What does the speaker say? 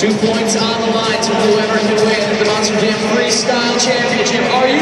Two points on the line to whoever can win the Monster Jam Freestyle Championship. Are you